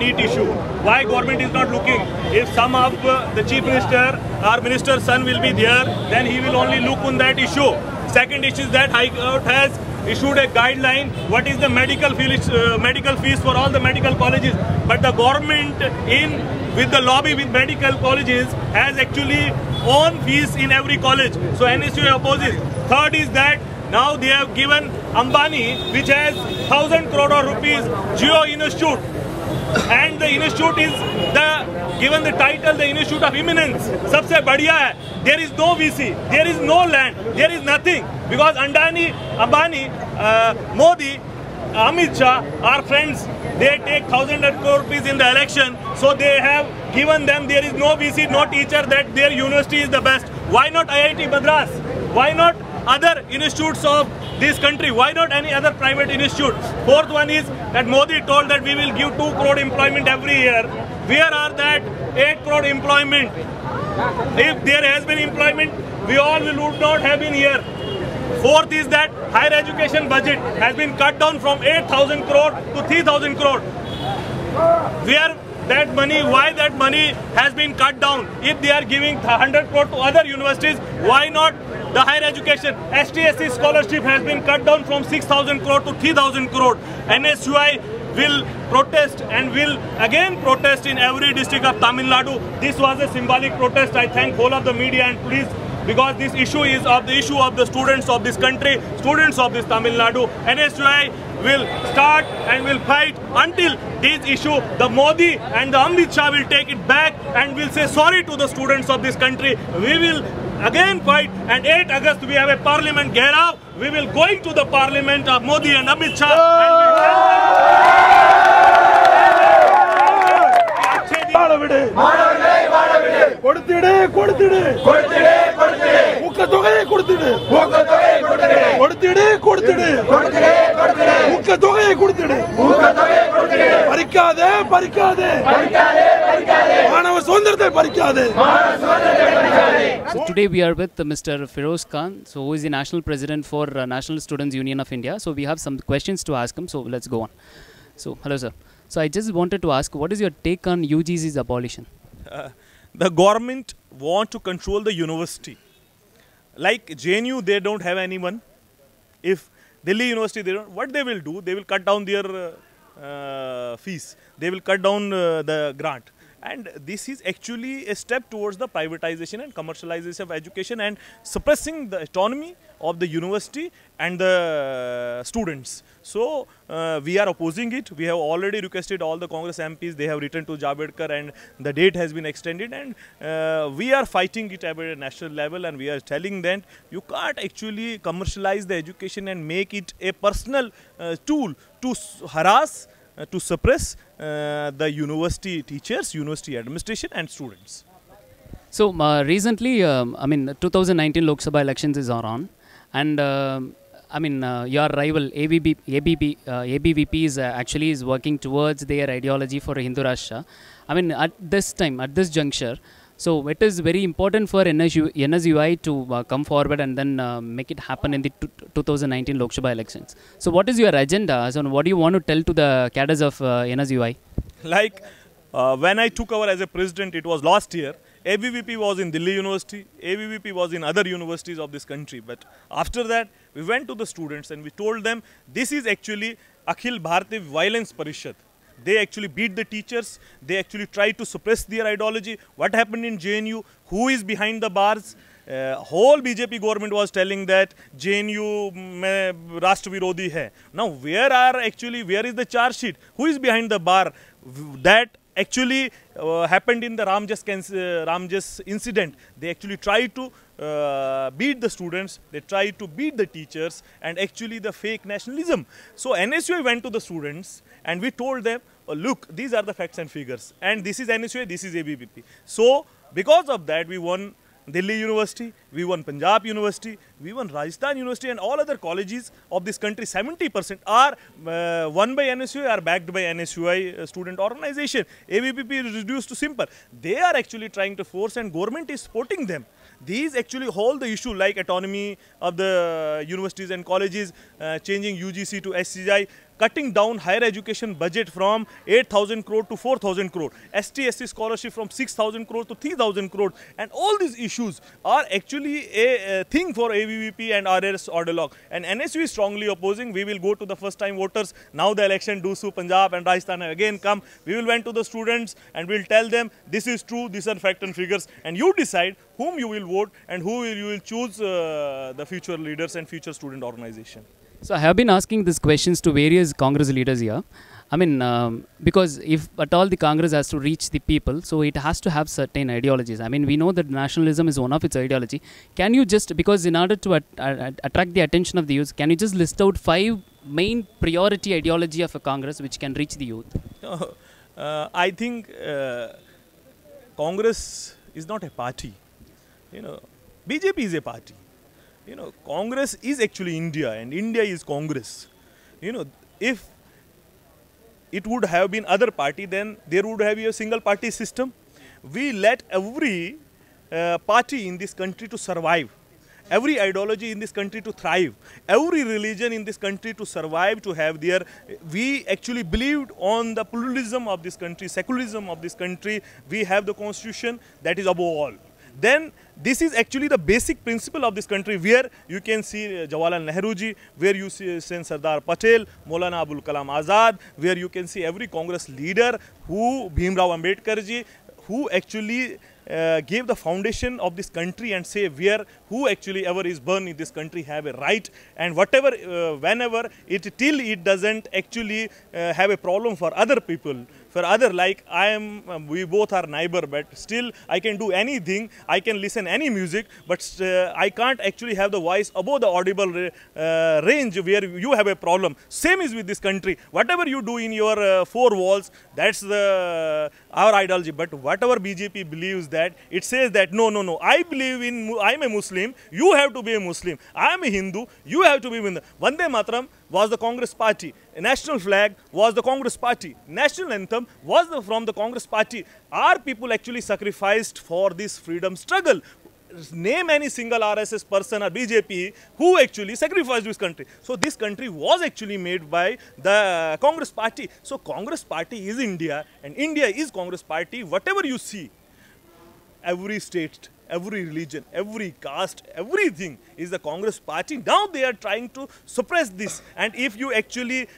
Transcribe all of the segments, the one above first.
NEET issue. Why government is not looking? If some of the chief minister or minister's son will be there, then he will only look on that issue. Second issue is that High Court has issued a guideline. What is the medical fees, uh, medical fees for all the medical colleges? But the government, in with the lobby with medical colleges, has actually own fees in every college. So NSU opposes. Third is that now they have given Ambani, which has thousand crore of rupees, Jio Institute, and the institute is the given the title the institute of eminence sabse badhiya hai there is no vc there is no land there is nothing because Adani ambani uh, modi Amit Shah, our friends, they take thousand crore rupees in the election, so they have given them. There is no VC, no teacher. That their university is the best. Why not IIT Madras? Why not other institutes of this country. Why not any other private institute? Fourth one is that Modi told that we will give 2 crore employment every year. Where are that 8 crore employment? If there has been employment, we all will not have been here. Fourth is that higher education budget has been cut down from 8,000 crore to 3,000 crore. Where that money, why that money has been cut down? If they are giving 100 crore to other universities, why not the higher education? STSC scholarship has been cut down from 6,000 crore to 3,000 crore. NSUI will protest and will again protest in every district of Tamil Nadu. This was a symbolic protest. I thank all of the media and please because this issue is of the issue of the students of this country, students of this Tamil Nadu. NSUI will start and will fight until this issue, the Modi and the Amit Shah will take it back and will say sorry to the students of this country. We will again fight and 8 August we have a parliament get out. We will going to the parliament of Modi and Amritsar. Shah. And we will... கொடுத்திடு கொடுத்திடு கொடுத்திடு ஊக்கத்தொகையை கொடுத்திடு கொடுத்திடு கொடுத்திடு ஊக்கத்தொகையை கொடுத்திடு பறிக்காதே பறிக்காதே மாணவ சுதந்திரத்தை பறிக்காதே So today we are with uh, Mr. Feroz Khan, so who is the national president for uh, National Students Union of India. So we have some questions to ask him. So let's go on. So hello sir. So I just wanted to ask, what is your take on UGC's abolition? the government want to control the university. Like JNU, they don't have anyone. If Delhi University, they don't, what they will do, they will cut down their uh, uh, fees. They will cut down uh, the grant. And this is actually a step towards the privatization and commercialization of education and suppressing the autonomy of the university and the students. So uh, we are opposing it. We have already requested all the Congress MPs. They have written to Javadekar and the date has been extended. And uh, we are fighting it at a national level and we are telling them you can't actually commercialize the education and make it a personal uh, tool to harass, uh, to suppress uh, the university teachers, university administration and students. So uh, recently, um, I mean, 2019 Lok Sabha elections is on, and um I mean, uh, your rival ABB, ABB, uh, ABVP is uh, actually is working towards their ideology for Hindu Rashtra. I mean, at this time, at this juncture, so it is very important for NSU, NSUI to uh, come forward and then uh, make it happen in the t- 2019 Lok Sabha elections. So what is your agenda? So what do you want to tell to the cadres of uh, NSUI? Like uh, when I took over as a president, it was last year. ABVP was in Delhi University, ABVP was in other universities of this country. But after that, we went to the students and we told them this is actually Akhil Bharati Violence Parishad. They actually beat the teachers. They actually try to suppress their ideology. What happened in JNU? Who is behind the bars? Uh, whole BJP government was telling that JNU mein mm, eh, Rashtravirodi hai. Now where are actually, where is the charge sheet? Who is behind the bar? That actually uh, happened in the Ramjas, uh, Ramjas incident. They actually tried to uh, beat the students, they tried to beat the teachers and actually the fake nationalism. So NSUI went to the students and we told them, oh, look, these are the facts and figures and this is NSUI, this is ABVP. So because of that we won Delhi University, we won Punjab University, we won Rajasthan University and all other colleges of this country, 70% are uh, won by NSUI, are backed by NSUI uh, student organization. ABVP is reduced to simple. They are actually trying to force and government is supporting them. These actually hold the issue like autonomy of the universities and colleges, uh, changing UGC to SCI. Cutting down higher education budget from 8,000 crore to 4,000 crore, ST SC scholarship from 6,000 crore to 3,000 crore, and all these issues are actually a, a thing for ABVP and RS Orderlock. And NSU is strongly opposing. We will go to the first time voters. Now the election, Dusu, Punjab and Rajasthan have again come. We will went to the students and we'll tell them this is true, these are fact and figures. And you decide whom you will vote and who you will choose uh, the future leaders and future student organization. So I have been asking these questions to various Congress leaders here. I mean, um, because if at all the Congress has to reach the people, so it has to have certain ideologies. I mean, we know that nationalism is one of its ideology. Can you just, because in order to at, at, attract the attention of the youth, can you just list out five main priority ideology of a Congress which can reach the youth? uh, I think uh, Congress is not a party. You know, BJP is a party. You know, Congress is actually India and India is Congress. You know, if it would have been other party, then there would have been a single party system. We let every uh, party in this country to survive every ideology in this country to thrive, every religion in this country to survive, to have their. We actually believed on the pluralism of this country, secularism of this country. We have the constitution that is above all. Then this is actually the basic principle of this country where you can see uh, Jawaharlal Nehru ji, where you see uh, Sardar Patel, Maulana Abul Kalam Azad, where you can see every Congress leader who Bhimrao Ambedkar ji, who actually uh, gave the foundation of this country and say where who actually ever is born in this country have a right. And whatever uh, whenever it till it doesn't actually uh, have a problem for other people for other like I am um, we both are neighbor but still I can do anything. I can listen any music but uh, I can't actually have the voice above the audible uh, range where you have a problem. Same is with this country. Whatever you do in your uh, four walls that's the our ideology but whatever BJP believes that it says that no no no I believe in I'm a Muslim you have to be a Muslim I am a Hindu you have to be Hindu Vande Mataram was the Congress party. A national flag was the Congress party. National anthem was the, from the Congress party. Our people actually sacrificed for this freedom struggle. Name any single RSS person or BJP who actually sacrificed this country. So this country was actually made by the Congress party. So Congress party is India and India is Congress party. Whatever you see, every state every religion, every caste, everything is the Congress party. Now they are trying to suppress this. And if you actually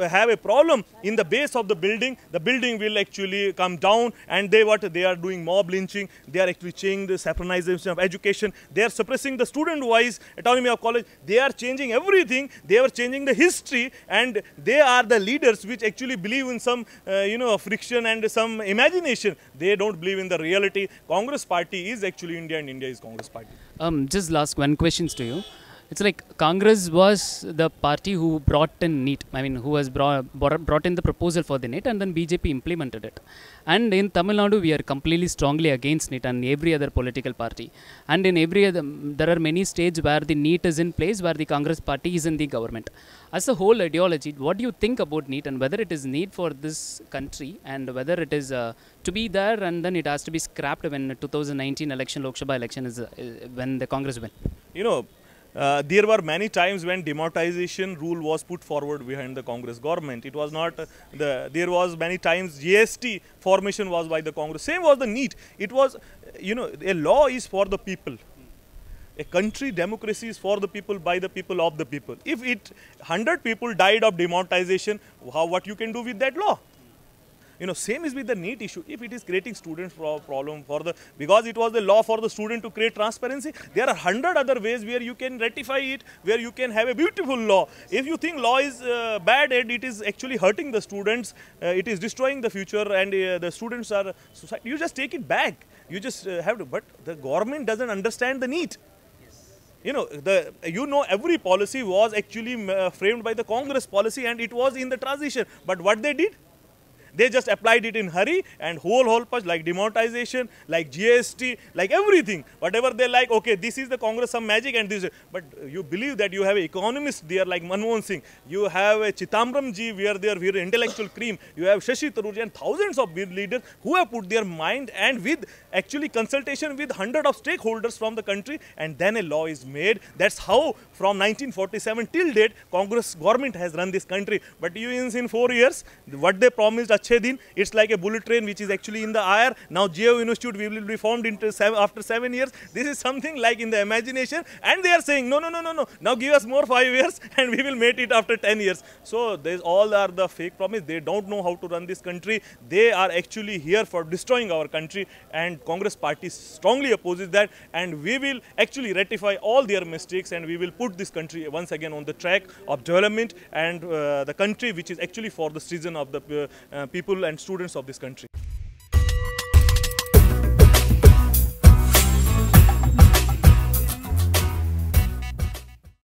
have a problem in the base of the building, the building will actually come down and they what they are doing mob lynching, they are actually changing the saffronization of education, they are suppressing the student-wise autonomy of college, they are changing everything, they are changing the history and they are the leaders which actually believe in some uh, you know friction and some imagination. They don't believe in the reality. Congress party is actually India and India is Congress party. Um, just last one questions to you it's like Congress was the party who brought in NEET. I mean, who has brought, brought in the proposal for the NEET and then BJP implemented it. And in Tamil Nadu, we are completely strongly against NEET and every other political party. And in every other, there are many states where the NEET is in place, where the Congress party is in the government. As a whole ideology, what do you think about NEET and whether it is need for this country and whether it is uh, to be there and then it has to be scrapped when 2019 election, Lok Sabha election is uh, when the Congress win? You know, uh, there were many times when demonetization rule was put forward behind the Congress government. It was not uh, the, there was many times GST formation was by the Congress. Same was the need. It was, you know, a law is for the people. A country democracy is for the people, by the people, of the people. If it 100 people died of demonetization, how, what you can do with that law? You know, same is with the NEET issue. If it is creating students problem for the, because it was the law for the student to create transparency, there are hundred other ways where you can rectify it, where you can have a beautiful law. If you think law is uh, bad and it is actually hurting the students, uh, it is destroying the future and uh, the students are, society, you just take it back. You just uh, have to, but the government doesn't understand the need you know the you know every policy was actually uh, framed by the congress policy and it was in the transition but what they did They just applied it in hurry and whole whole push like demonetization, like GST, like everything. Whatever they like, okay, this is the Congress some magic and this. But you believe that you have economists there like Manmohan Singh, you have a Chidambaram ji, we are there, we are intellectual cream. You have Shashi Tharoor and thousands of leaders who have put their mind and with actually consultation with hundred of stakeholders from the country, and then a law is made. That's how from 1947 till date, Congress government has run this country. But you in, in four years, what they promised It's like a bullet train which is actually in the air. Now Jio Institute will be formed after seven years. This is something like in the imagination, and they are saying no, no, no, no, no. Now give us more five years, and we will make it after 10 years. So these all are the fake promise. They don't know how to run this country. They are actually here for destroying our country, and Congress party strongly opposes that. And we will actually rectify all their mistakes, and we will put this country once again on the track of development and uh, the country which is actually for the citizen of the uh, uh, people and students of this country.